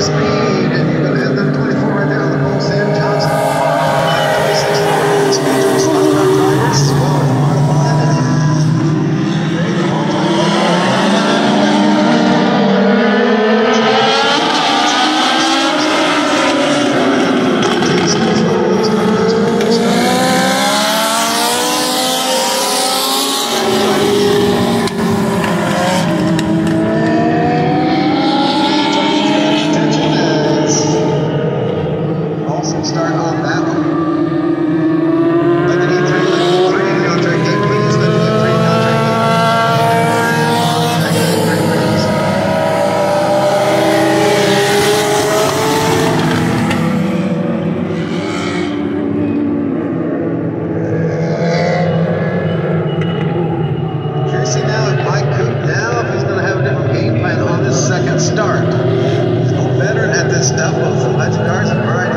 speed and, and then 24 see now if Mike Coop now if he's going to have a different game plan on his second start. He's no better at this stuff, both the legend guards and Brian.